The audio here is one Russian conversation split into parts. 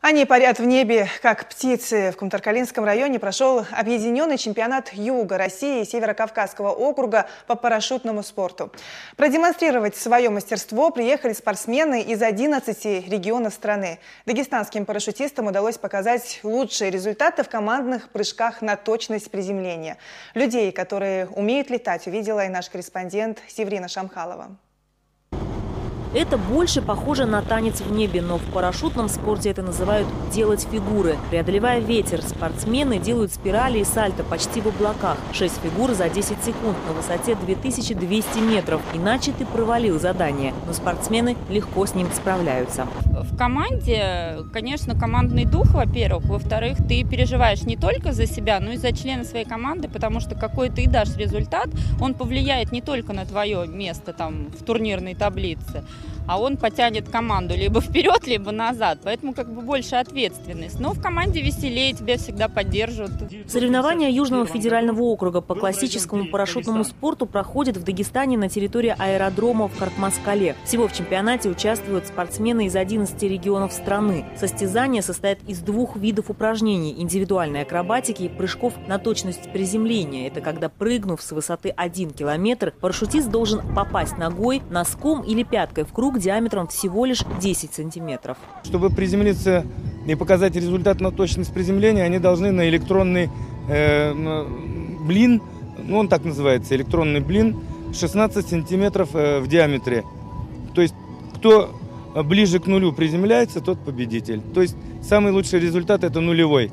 Они парят в небе, как птицы. В Кумтаркалинском районе прошел объединенный чемпионат Юга России и Северо-Кавказского округа по парашютному спорту. Продемонстрировать свое мастерство приехали спортсмены из 11 регионов страны. Дагестанским парашютистам удалось показать лучшие результаты в командных прыжках на точность приземления. Людей, которые умеют летать, увидела и наш корреспондент Севрина Шамхалова. Это больше похоже на танец в небе, но в парашютном спорте это называют «делать фигуры». Преодолевая ветер, спортсмены делают спирали и сальто почти в облаках. Шесть фигур за 10 секунд на высоте 2200 метров. Иначе ты провалил задание. Но спортсмены легко с ним справляются. В команде, конечно, командный дух, во-первых. Во-вторых, ты переживаешь не только за себя, но и за члена своей команды, потому что какой ты дашь результат, он повлияет не только на твое место там в турнирной таблице, а он потянет команду либо вперед, либо назад. Поэтому как бы больше ответственность. Но в команде веселее, тебя всегда поддержат. Соревнования Южного федерального округа по классическому парашютному спорту проходят в Дагестане на территории аэродрома в Картмаскале. Всего в чемпионате участвуют спортсмены из 11 регионов страны. Состязание состоит из двух видов упражнений – индивидуальной акробатики и прыжков на точность приземления. Это когда, прыгнув с высоты 1 километр, парашютист должен попасть ногой, носком или пяткой в круг диаметром всего лишь 10 сантиметров. Чтобы приземлиться и показать результат на точность приземления, они должны на электронный э, блин, ну он так называется, электронный блин, 16 сантиметров э, в диаметре. То есть кто ближе к нулю приземляется, тот победитель. То есть самый лучший результат это нулевой,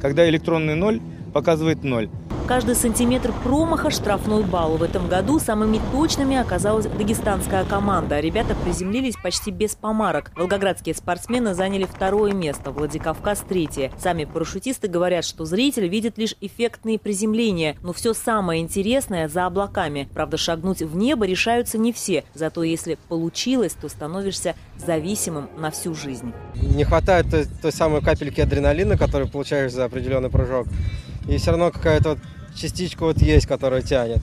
когда электронный ноль показывает ноль. Каждый сантиметр промаха – штрафной балл. В этом году самыми точными оказалась дагестанская команда. Ребята приземлились почти без помарок. Волгоградские спортсмены заняли второе место, Владикавказ – третье. Сами парашютисты говорят, что зритель видит лишь эффектные приземления, но все самое интересное за облаками. Правда, шагнуть в небо решаются не все. Зато если получилось, то становишься зависимым на всю жизнь. Не хватает той, той самой капельки адреналина, которую получаешь за определенный прыжок. И все равно какая-то частичка вот есть, которая тянет.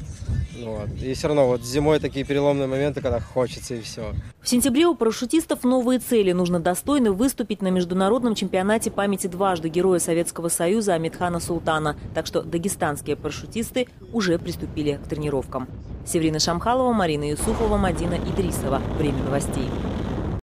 Вот. И все равно вот зимой такие переломные моменты, когда хочется и все. В сентябре у парашютистов новые цели. Нужно достойно выступить на международном чемпионате памяти дважды Героя Советского Союза Амитхана Султана. Так что дагестанские парашютисты уже приступили к тренировкам. Севрина Шамхалова, Марина Юсуфова, Мадина Идрисова. Время новостей.